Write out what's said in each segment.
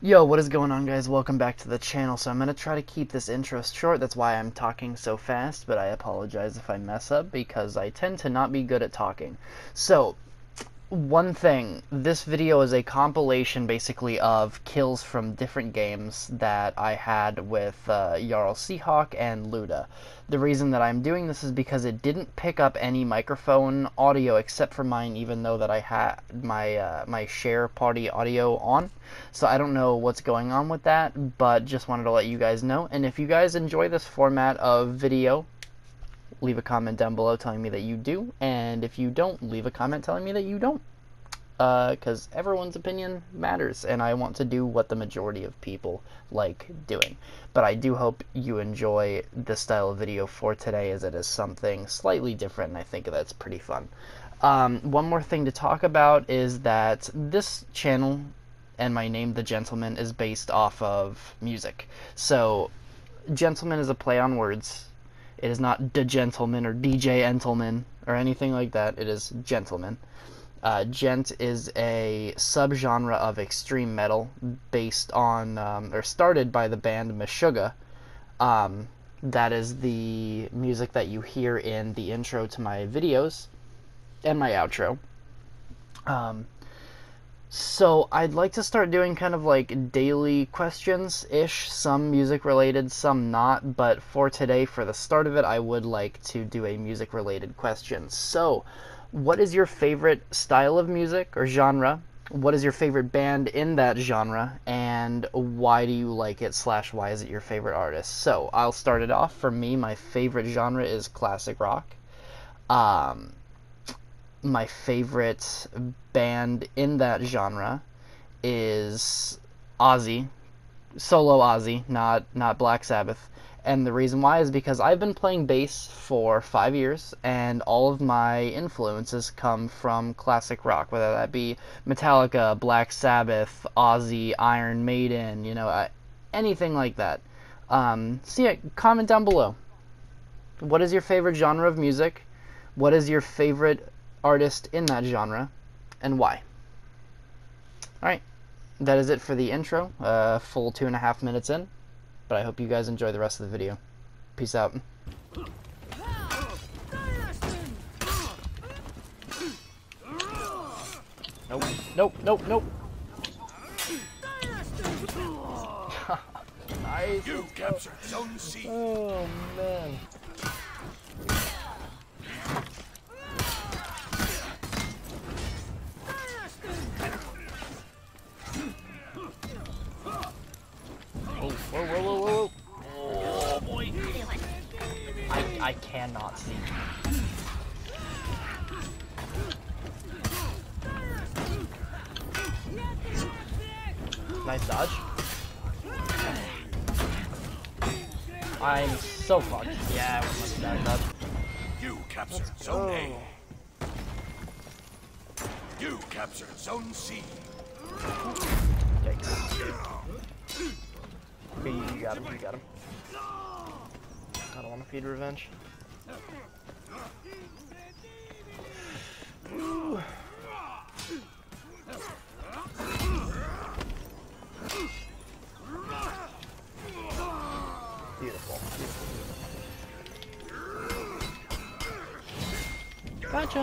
Yo, what is going on guys? Welcome back to the channel. So I'm going to try to keep this intro short. That's why I'm talking so fast, but I apologize if I mess up because I tend to not be good at talking. So, one thing, this video is a compilation basically of kills from different games that I had with uh, Jarl Seahawk and Luda. The reason that I'm doing this is because it didn't pick up any microphone audio except for mine, even though that I had my uh, my share party audio on. So I don't know what's going on with that, but just wanted to let you guys know. And if you guys enjoy this format of video, leave a comment down below telling me that you do, and if you don't, leave a comment telling me that you don't. Because uh, everyone's opinion matters, and I want to do what the majority of people like doing. But I do hope you enjoy this style of video for today, as it is something slightly different, and I think that's pretty fun. Um, one more thing to talk about is that this channel and my name, The Djentleman, is based off of music. So, Djentleman is a play on words it is not the gentleman or DJ Entleman or anything like that. It is djentleman. Uh, djent is a subgenre of extreme metal based on um, or started by the band Meshuggah. Um, that is the music that you hear in the intro to my videos and my outro. Um, so I'd like to start doing kind of like daily questions ish, some music related, some not, but for today, for the start of it, I would like to do a music related question. So, what is your favorite style of music or genre? What is your favorite band in that genre, and why do you like it? Slash, why is it your favorite artist? So I'll start it off. For me, my favorite genre is classic rock. Um, my favorite band in that genre is Ozzy, solo Ozzy, not not Black Sabbath. And the reason why is because I've been playing bass for five years, and all of my influences come from classic rock, whether that be Metallica, Black Sabbath, Ozzy, Iron Maiden, you know, uh, anything like that. Um, so comment down below. What is your favorite genre of music? What is your favorite artist in that genre and why. Alright, that is it for the intro. Uh, full two and a half minutes in, but I hope you guys enjoy the rest of the video. Peace out. Nope, nope, nope, nope. nice. You captured Zone C. Oh man. Nice dodge. I'm so fucked. Yeah, I back dodge. You captured Zone A. You captured Zone C. Yikes. Okay, you, you got him, you got him. I don't want to feed revenge. Ooh. Beautiful. Gotcha.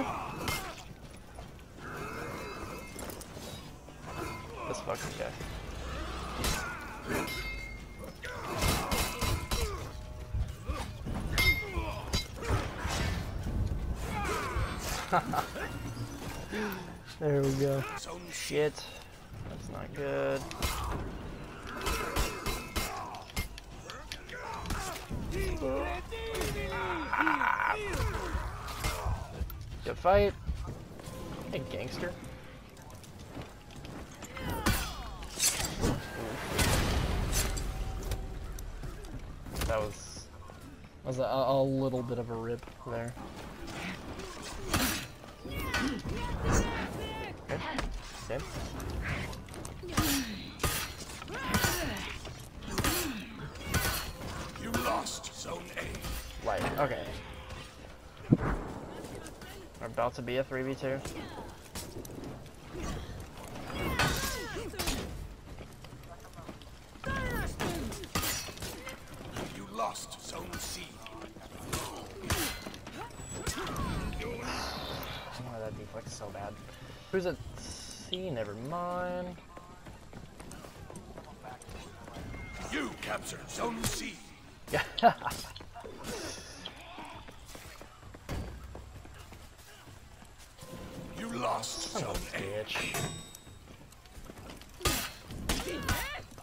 This fucking guy. there we go. Shit. That's not good. Good fight. Hey, gangster. That was was a, a little bit of a rip there. You lost zone A. Right, okay. About to be a 3v2. You lost zone C. that deflect's so bad. Who's at C? Never mind. You captured Zone C. Yeah. You lost Son Zone a A. bitch.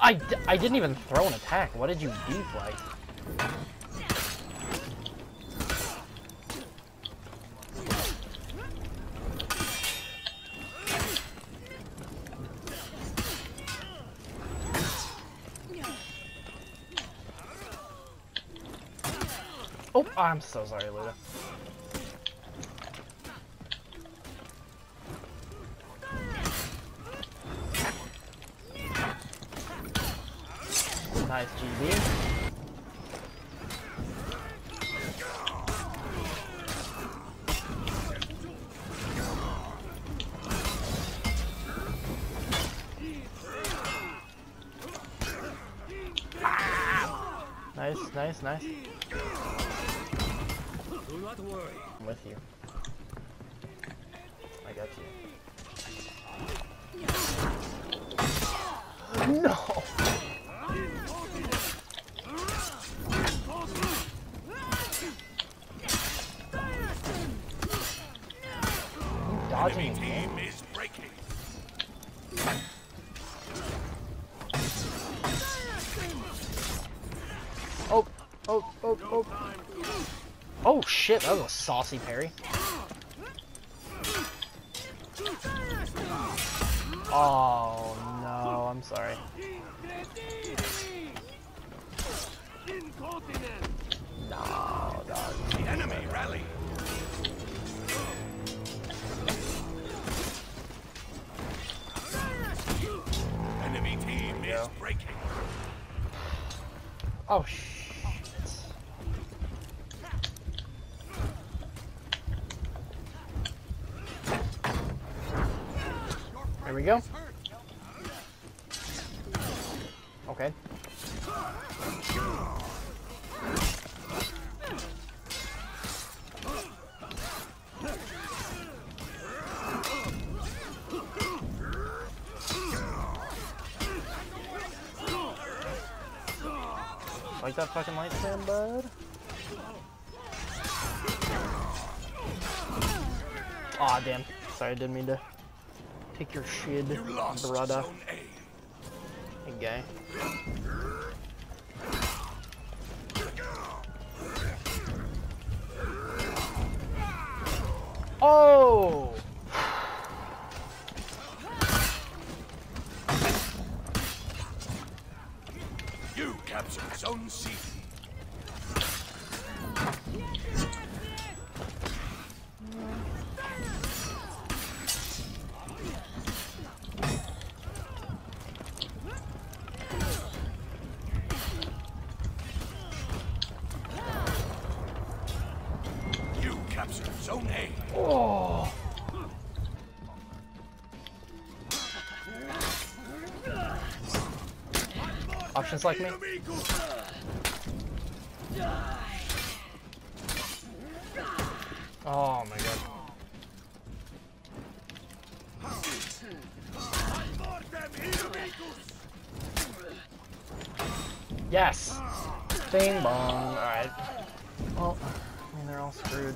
I, d I didn't even throw an attack. What did you deflect? Oh, I'm so sorry, Luda. Nice GB. Nice, nice, nice. Do not worry. I'm with you. I got you. No! You dodging again? team is breaking. Oh, oh, oh, oh. Shit, that was a saucy parry. Oh no, I'm sorry. No, dog. The enemy rally. Enemy team is breaking. Oh shit. There we go. Okay. Like that fucking light stand, bud. Aw, damn. Sorry, I didn't mean to take your shit, brother. Zone Options like me? Oh my god. Yes! Bing bong. Alright. Well, I mean, they're all screwed.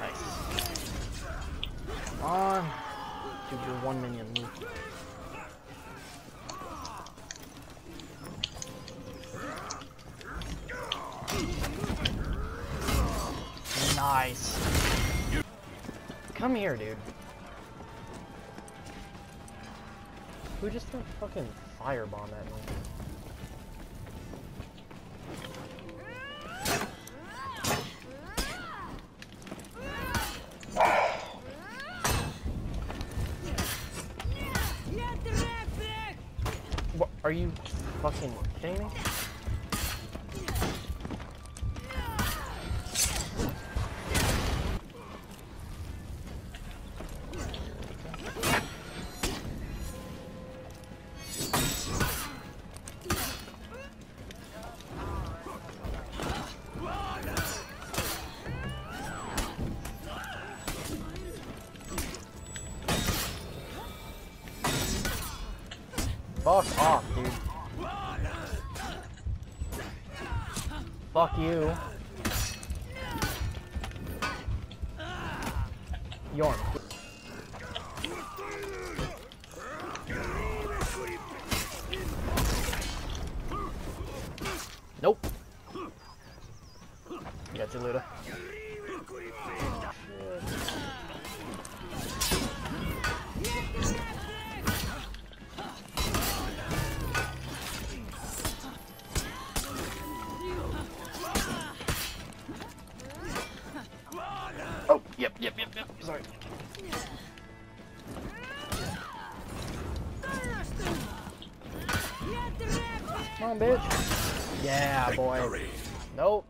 Nice. Come on. Dude, you're one minion. Move. Nice. Come here, dude. Who just threw fucking firebomb at me? What, are you fucking kidding me? Fuck off, dude. Fuck you. Yorm. Nope. You got your Luda. Sorry. Come on, bitch. Yeah, boy. Nope.